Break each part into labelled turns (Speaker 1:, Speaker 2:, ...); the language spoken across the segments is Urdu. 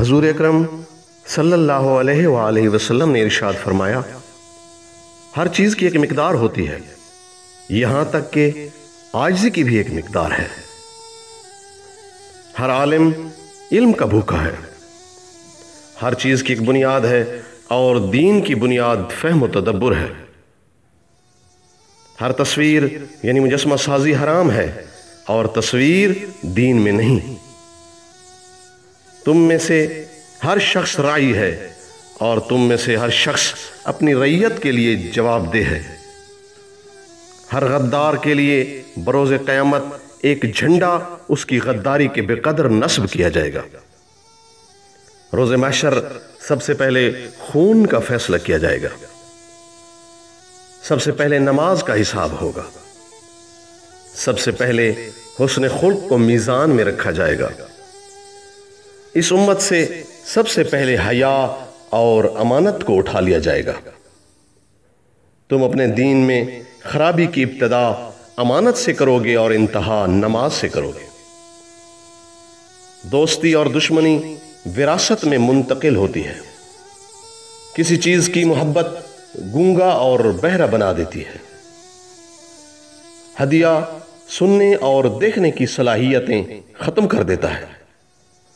Speaker 1: حضور اکرم صلی اللہ علیہ وآلہ وسلم نے ارشاد فرمایا، ہر چیز کی ایک مقدار ہوتی ہے، یہاں تک کہ آجزی کی بھی ایک مقدار ہے۔ ہر عالم علم کا بھوکا ہے۔ ہر چیز کی ایک بنیاد ہے اور دین کی بنیاد فہم و تدبر ہے۔ ہر تصویر یعنی مجسمہ سازی حرام ہے اور تصویر دین میں نہیں۔ تم میں سے ہر شخص رائی ہے اور تم میں سے ہر شخص اپنی ریت کے لیے جواب دہ ہے۔ ہر غدار کے لیے بروز قیامت ایک جھنڈا اس کی غداری کے بے قدر نصب کیا جائے گا۔ روز محشر سب سے پہلے خون کا فیصلہ کیا جائے گا۔ سب سے پہلے نماز کا حساب ہوگا۔ سب سے پہلے حسن خلق کو میزان میں رکھا جائے گا۔ اس امت سے سب سے پہلے حیا اور امانت کو اٹھا لیا جائے گا۔ تم اپنے دین میں خرابی کی ابتدا امانت سے کرو گے اور انتہا نماز سے کرو گے۔ دوستی اور دشمنی وراثت میں منتقل ہوتی ہے۔ کسی چیز کی محبت گونگا اور بہرا بنا دیتی ہے۔ ہدیہ سننے اور دیکھنے کی صلاحیتیں ختم کر دیتا ہے۔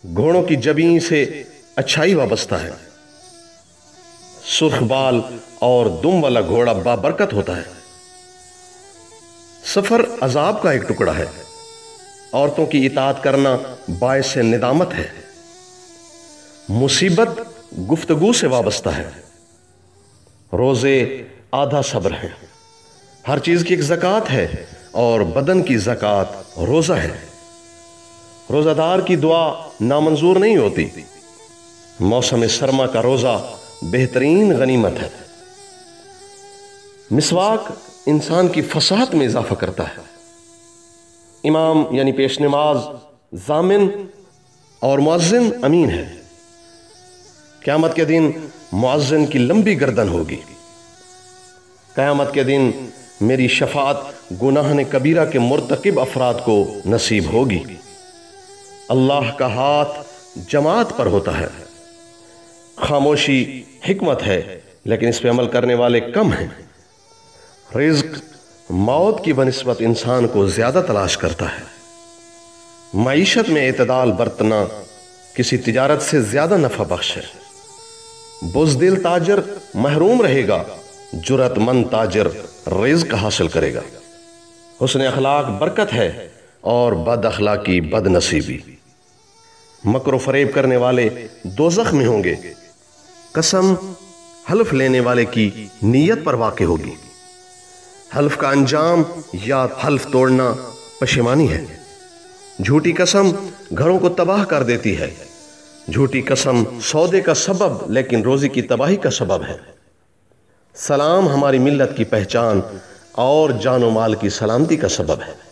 Speaker 1: گھوڑوں کی جبیں سے اچھائی وابستہ ہے۔ سرخ بال اور دم والا گھوڑا بابرکت ہوتا ہے۔ سفر عذاب کا ایک ٹکڑا ہے۔ عورتوں کی اطاعت کرنا باعث ندامت ہے۔ مصیبت گفتگو سے وابستہ ہے۔ روزے آدھا صبر ہے ہر چیز کی ایک زکوٰۃ ہے اور بدن کی زکوٰۃ روزہ ہے۔ روزہ دار کی دعا نامنظور نہیں ہوتی۔ موسم سرما کا روزہ بہترین غنیمت ہے۔ مسواک انسان کی فساد میں اضافہ کرتا ہے۔ امام یعنی پیش نماز زامن اور معزن امین ہے۔ قیامت کے دن معزن کی لمبی گردن ہوگی۔ قیامت کے دن میری شفاعت گناہ کبیرہ کے مرتقب افراد کو نصیب ہوگی۔ اللہ کا ہاتھ جماعت پر ہوتا ہے۔ خاموشی حکمت ہے، لیکن اس پہ عمل کرنے والے کم ہیں۔ رزق موت کی بنسبت انسان کو زیادہ تلاش کرتا ہے۔ معیشت میں اعتدال برتنا کسی تجارت سے زیادہ نفع بخش ہے۔ بزدل تاجر محروم رہے گا جرت مند تاجر رزق حاصل کرے گا۔ حسن اخلاق برکت ہے اور بد اخلاقی بد نصیبی۔ مکر و فریب کرنے والے دوزخ میں ہوں گے۔ قسم، حلف لینے والے کی نیت پر واقع ہوگی۔ حلف کا انجام یا حلف توڑنا پشیمانی ہے۔ جھوٹی قسم گھروں کو تباہ کر دیتی ہے۔ جھوٹی قسم سودے کا سبب لیکن روزی کی تباہی کا سبب ہے۔ سلام ہماری ملت کی پہچان اور جان و مال کی سلامتی کا سبب ہے۔